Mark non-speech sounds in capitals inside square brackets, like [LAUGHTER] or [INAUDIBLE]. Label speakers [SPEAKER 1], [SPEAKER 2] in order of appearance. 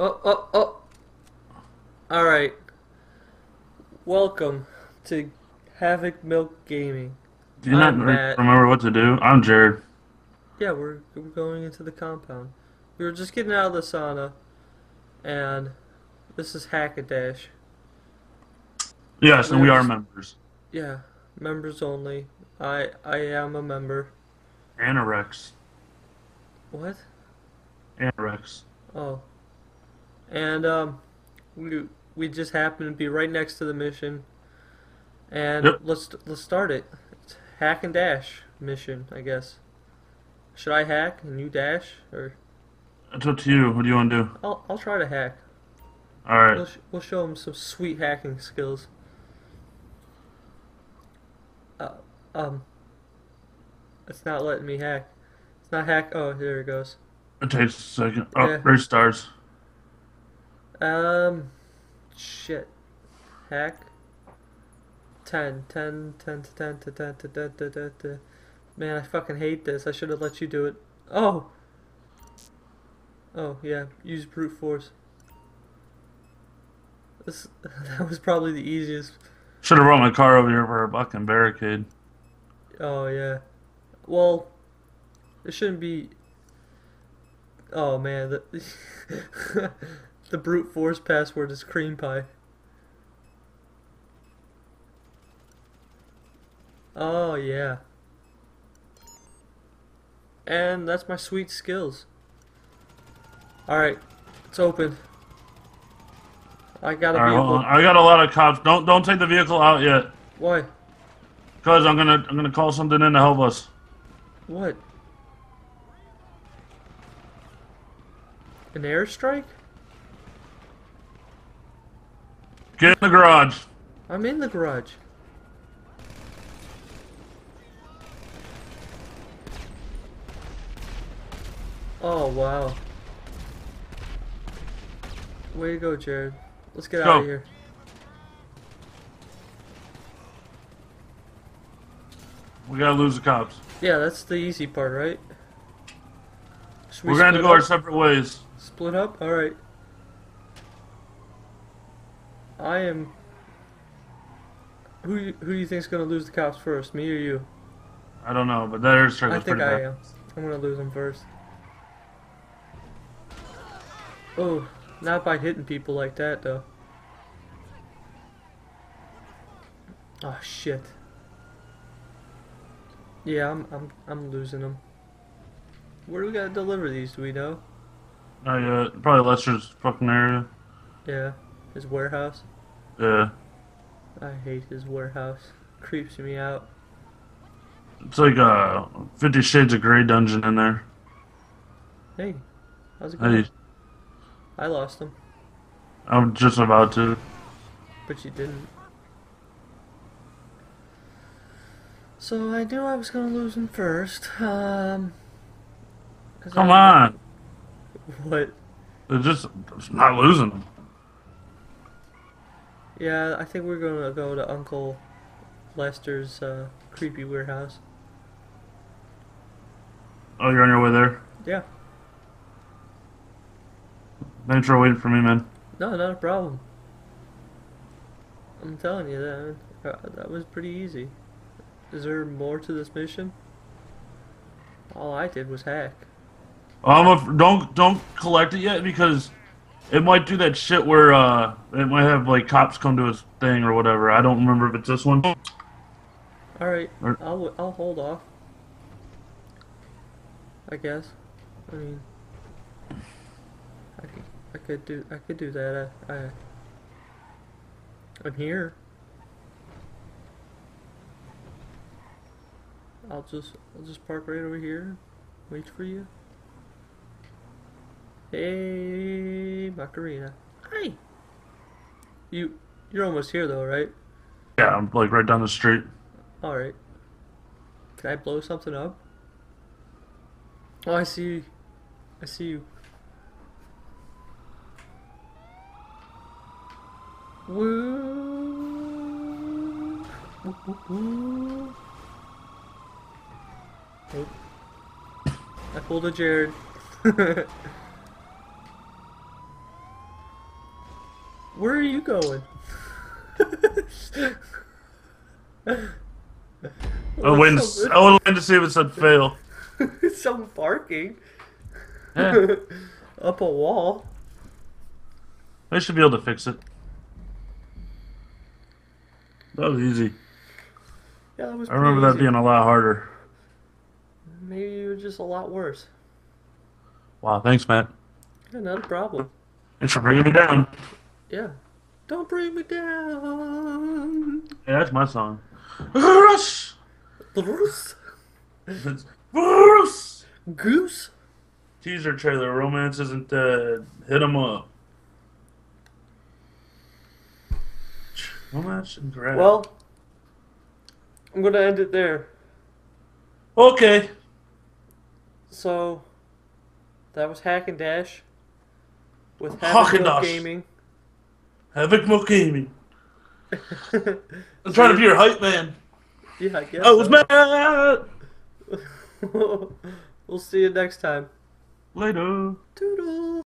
[SPEAKER 1] Oh, oh, oh. Alright. Welcome to Havoc Milk Gaming.
[SPEAKER 2] Do you not
[SPEAKER 1] I'm
[SPEAKER 2] re-
[SPEAKER 1] Matt.
[SPEAKER 2] remember what to do? I'm Jarrod.
[SPEAKER 1] Yeah, we're, we're going into the compound. We were just getting out of the sauna, and this is Hack and Dash.
[SPEAKER 2] Yes, and we are members.
[SPEAKER 1] Yeah, members only. I I am a member.
[SPEAKER 2] Anorex.
[SPEAKER 1] What?
[SPEAKER 2] Anorex.
[SPEAKER 1] Oh. And um we we just happen to be right next to the mission. And
[SPEAKER 2] Yep.
[SPEAKER 1] let's let's start it. It's hack and dash mission, I guess. Should I hack and you dash or
[SPEAKER 2] It's up to you. What do you want to do?
[SPEAKER 1] I'll I'll try to hack.
[SPEAKER 2] All right.
[SPEAKER 1] We'll sh- we'll show him some sweet hacking skills. Uh, um It's not letting me hack. It's not hack. Oh, there it goes.
[SPEAKER 2] It takes a second. Oh,
[SPEAKER 1] Yeah.
[SPEAKER 2] there stars.
[SPEAKER 1] Um, shit. Hack. 10, 10, 10 to 10 to 10 to 10 to 10 to. Man, I fucking hate this. I should have let you do it. Oh! Oh, yeah. Use brute force. This, [LAUGHS] that was probably the easiest.
[SPEAKER 2] Should have brought my car over here for a fucking barricade.
[SPEAKER 1] Oh, yeah. Well, it shouldn't be. Oh, man. The, [LAUGHS] the brute force password is cream pie. Oh, yeah. And that's my sweet skills. Alright, it's open. I got a
[SPEAKER 2] All right, hold
[SPEAKER 1] vehicle.
[SPEAKER 2] on. I got a lot of cops. Don't don't take the vehicle out yet,
[SPEAKER 1] Why?
[SPEAKER 2] cause I'm gonna I'm gonna call something in to help us.
[SPEAKER 1] What? An airstrike?
[SPEAKER 2] Get in the garage.
[SPEAKER 1] I'm in the garage. Oh, wow. Way to go, Jarrod. Let's get
[SPEAKER 2] Go.
[SPEAKER 1] out of here.
[SPEAKER 2] We gotta lose the cops.
[SPEAKER 1] Yeah, that's the easy part, right? We
[SPEAKER 2] We're gonna have to
[SPEAKER 1] split
[SPEAKER 2] go our separate ways.
[SPEAKER 1] Split up? Alright. I am. Who who do you think's gonna lose the cops first, me or you?
[SPEAKER 2] I don't know, but that airstrike
[SPEAKER 1] I
[SPEAKER 2] was
[SPEAKER 1] think I
[SPEAKER 2] bad.
[SPEAKER 1] am. I'm gonna lose them first. Oh, not by hitting people like that though. Oh shit. Yeah, I'm I'm I'm losing them. Where do we gotta deliver these? Do we know?
[SPEAKER 2] Not yet. Probably Lester's fucking area.
[SPEAKER 1] Yeah, his warehouse.
[SPEAKER 2] Yeah.
[SPEAKER 1] I hate his warehouse. Creeps me out.
[SPEAKER 2] It's like a Fifty Shades of Grey dungeon in there.
[SPEAKER 1] Hey, how's it going?
[SPEAKER 2] Hey,
[SPEAKER 1] I lost him,
[SPEAKER 2] I'm just about to.
[SPEAKER 1] but you didn't. So I knew I was gonna lose him first. Um,
[SPEAKER 2] Come
[SPEAKER 1] I-
[SPEAKER 2] on. [LAUGHS]
[SPEAKER 1] What?
[SPEAKER 2] They're just not losing them.
[SPEAKER 1] Yeah, I think we're gonna go to Uncle Lester's uh, creepy warehouse.
[SPEAKER 2] Oh, you're on your way there.
[SPEAKER 1] Yeah.
[SPEAKER 2] Thanks for waiting for me, man.
[SPEAKER 1] No, not a problem. I'm telling you that uh, that was pretty easy. Is there more to this mission? All I did was hack.
[SPEAKER 2] I'm a, don't don't collect it yet because it might do that shit where uh it might have like cops come to his thing or whatever. I don't remember if it's this one.
[SPEAKER 1] All right,
[SPEAKER 2] Or-
[SPEAKER 1] I'll I'll hold off. I guess. I mean, I could I could do I could do that. I, I I'm here. I'll just I'll just park right over here. Wait for you. Hey, Macarena. Hi. You you're almost here though, right?
[SPEAKER 2] Yeah, I'm like right down the street.
[SPEAKER 1] Alright. Can I blow something up? Oh, I see. I see you. Woo! Nope. I pulled a Jarrod. [LAUGHS] Where are you going? [LAUGHS]
[SPEAKER 2] I. To, I was to see if it said fail. [LAUGHS]
[SPEAKER 1] Some barking
[SPEAKER 2] Yeah,
[SPEAKER 1] up a wall.
[SPEAKER 2] they should be able to fix it. That was easy.
[SPEAKER 1] Yeah, that was.
[SPEAKER 2] I remember that
[SPEAKER 1] easy.
[SPEAKER 2] being a lot harder.
[SPEAKER 1] Maybe it was just a lot worse.
[SPEAKER 2] Wow, thanks, Matt.
[SPEAKER 1] Yeah, not a problem.
[SPEAKER 2] Thanks for bringing me down.
[SPEAKER 1] Yeah. Don't bring me down.
[SPEAKER 2] Yeah, that's my song. Bruce!
[SPEAKER 1] Bruce.
[SPEAKER 2] It's Bruce!
[SPEAKER 1] Goose.
[SPEAKER 2] Teaser trailer, Romance Isn't Dead. Hit 'em up. Romance and grab.
[SPEAKER 1] Well, I'm gonna end it there.
[SPEAKER 2] okay.
[SPEAKER 1] So, that was Hack and Dash with
[SPEAKER 2] Hack
[SPEAKER 1] Havoc Milk
[SPEAKER 2] Dash.
[SPEAKER 1] Gaming.
[SPEAKER 2] Havoc Milk Gaming. [LAUGHS] I'm trying to be your hype man.
[SPEAKER 1] yeah, I guess.
[SPEAKER 2] I was
[SPEAKER 1] so.
[SPEAKER 2] mad. [LAUGHS]
[SPEAKER 1] we'll see you next time.
[SPEAKER 2] Later.
[SPEAKER 1] Toodle.